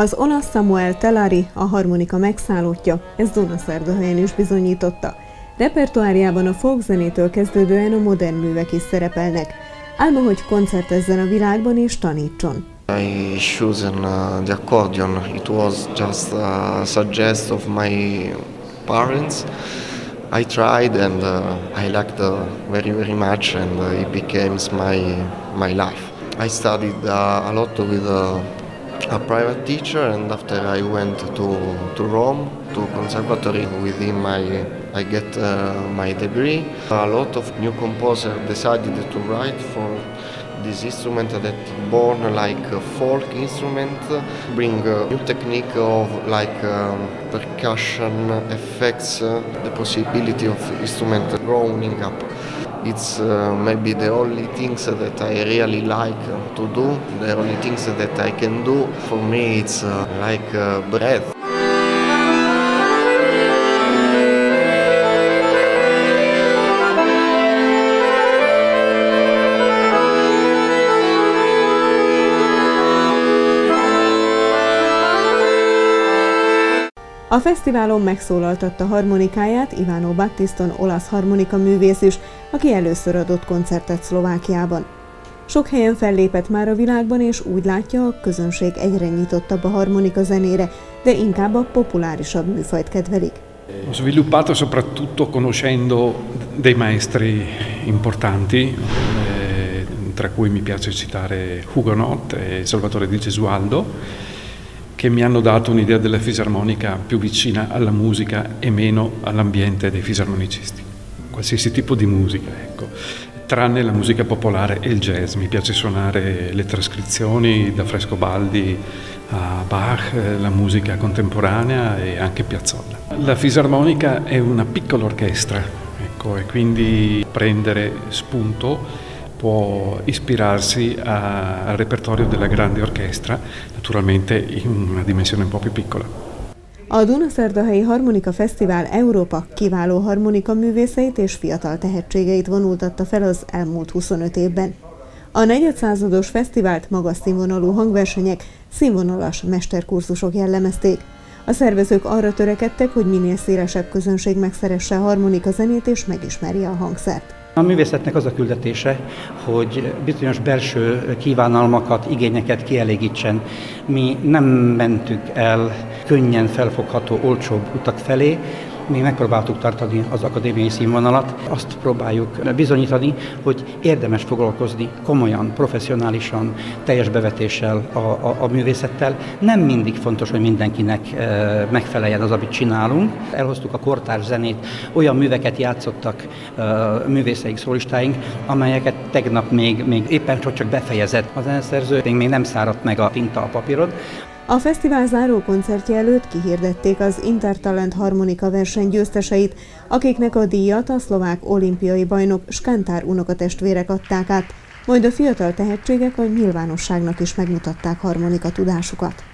Az olasz Samuel Telari a harmonika megszállottja, ez Dunaszerdahelyen is bizonyította. Repertoárjában a folkzenétől kezdődően a modern művek is szerepelnek. Álma, hogy koncertezzen a világban és tanítson. I chosen uh, the accordion. It was just a suggest of my parents. I tried and uh, I liked uh, very very much and it became my my life. I studied a lot with a private teacher and after I went to, to Rome to conservatory within my I get uh, my degree. A lot of new composers decided to write for this instrument that born like a folk instrument, bring a new technique of like um, percussion effects, uh, the possibility of instrument growing up. It's uh, maybe the only things that I really like to do, the only things that I can do. For me, it's uh, like uh, breath. A fesztiválon megszólaltatta harmonikáját Ivánó Battiston olasz harmonika művész is, aki először adott koncertet Szlovákiában. Sok helyen fellépett már a világban, és úgy látja, a közönség egyre nyitottabb a harmonika zenére, de inkább a populárisabb műfajt kedvelik. Ho sviluppato soprattutto conoscendo dei maestri importanti, eh, tra cui mi piace citare Hugonot e Salvatore Di Gesualdo, che mi hanno dato un'idea della fisarmonica più vicina alla musica e meno all'ambiente dei fisarmonicisti. Qualsiasi tipo di musica, ecco. Tranne la musica popolare e il jazz. Mi piace suonare le trascrizioni da Frescobaldi a Bach, la musica contemporanea e anche Piazzolla. La fisarmonica è una piccola orchestra, ecco, e quindi prendere spunto può ispirarsi a, al repertorio della grande orchestra, naturalmente in una dimensione un po' più piccola. A Dunaszerdahelyi Harmonika Fesztivál Európa kiváló harmonika művészeit és fiatal tehetségeit vonultatta fel az elmúlt 25 évben. A negyedszázados fesztivált magas színvonalú hangversenyek, színvonalas mesterkurzusok jellemezték. A szervezők arra törekedtek, hogy minél szélesebb közönség megszeresse a harmonika zenét és megismerje a hangszert. A művészetnek az a küldetése, hogy bizonyos belső kívánalmakat, igényeket kielégítsen. Mi nem mentük el könnyen felfogható, olcsóbb utak felé, mi megpróbáltuk tartani az akadémiai színvonalat, azt próbáljuk bizonyítani, hogy érdemes foglalkozni komolyan, professzionálisan, teljes bevetéssel a, a, a művészettel. Nem mindig fontos, hogy mindenkinek e, megfeleljen az, amit csinálunk. Elhoztuk a kortárs zenét, olyan műveket játszottak e, művészeik, szólistáink, amelyeket tegnap még, még éppen csak befejezett a zeneszerző, még nem száradt meg a tinta a papírod, a fesztivál záró koncertje előtt kihirdették az Intertalent harmonika verseny győzteseit, akiknek a díjat a szlovák olimpiai bajnok Skantár unokatestvérek adták át, majd a fiatal tehetségek a nyilvánosságnak is megmutatták harmonika tudásukat.